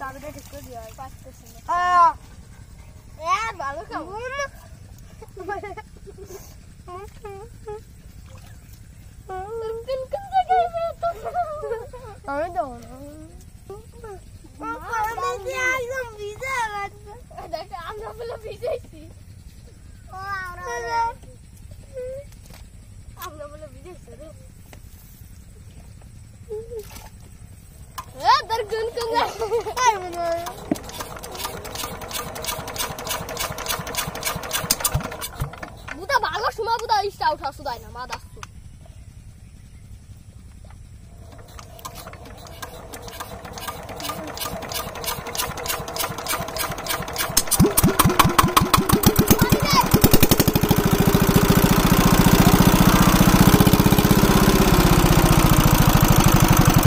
চালটা ঠিক আমরা বলে ভিজেছি। 跟跟在干什么呢？不到八了，什么不到一下午茶，输妈的。